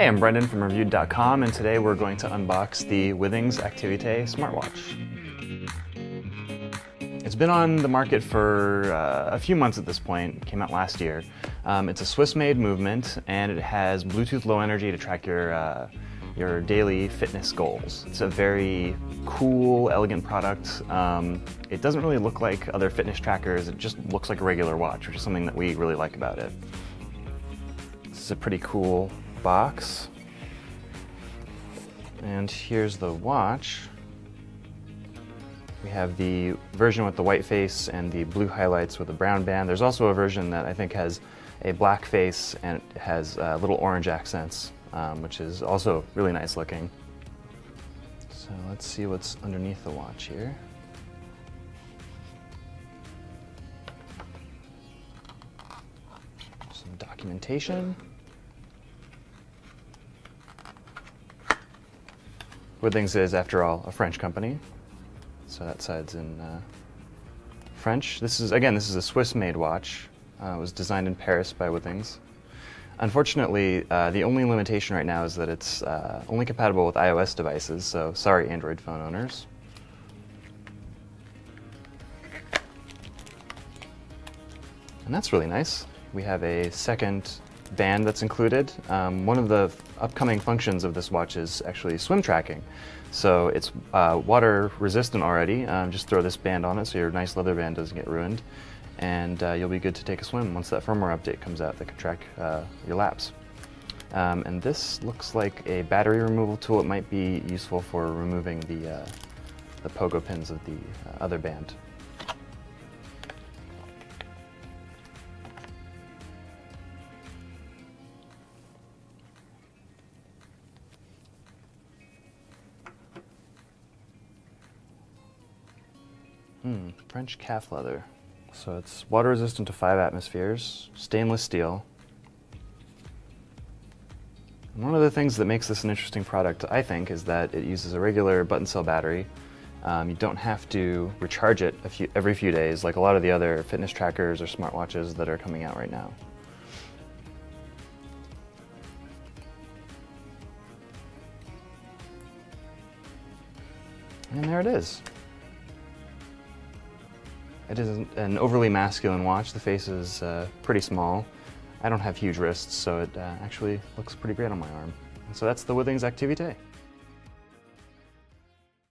Hey, I'm Brendan from Reviewed.com, and today we're going to unbox the Withings Activité smartwatch. It's been on the market for uh, a few months at this point, it came out last year. Um, it's a Swiss-made movement, and it has Bluetooth Low Energy to track your, uh, your daily fitness goals. It's a very cool, elegant product. Um, it doesn't really look like other fitness trackers, it just looks like a regular watch, which is something that we really like about it. This is a pretty cool box. And here's the watch. We have the version with the white face and the blue highlights with a brown band. There's also a version that I think has a black face and has uh, little orange accents, um, which is also really nice looking. So let's see what's underneath the watch here. Some documentation. Withings is, after all, a French company, so that side's in uh, French. This is, again, this is a Swiss-made watch. Uh, it was designed in Paris by Withings. Unfortunately, uh, the only limitation right now is that it's uh, only compatible with iOS devices, so sorry Android phone owners. And that's really nice. We have a second band that's included. Um, one of the upcoming functions of this watch is actually swim tracking. So it's uh, water resistant already. Um, just throw this band on it so your nice leather band doesn't get ruined. And uh, you'll be good to take a swim once that firmware update comes out that can track uh, your laps. Um, and this looks like a battery removal tool. It might be useful for removing the, uh, the pogo pins of the uh, other band. Hmm, French calf leather. So it's water resistant to five atmospheres, stainless steel. And one of the things that makes this an interesting product, I think, is that it uses a regular button cell battery. Um, you don't have to recharge it few, every few days like a lot of the other fitness trackers or smartwatches that are coming out right now. And there it is. It isn't an overly masculine watch. The face is uh, pretty small. I don't have huge wrists, so it uh, actually looks pretty great on my arm. And so that's the Withings Activité.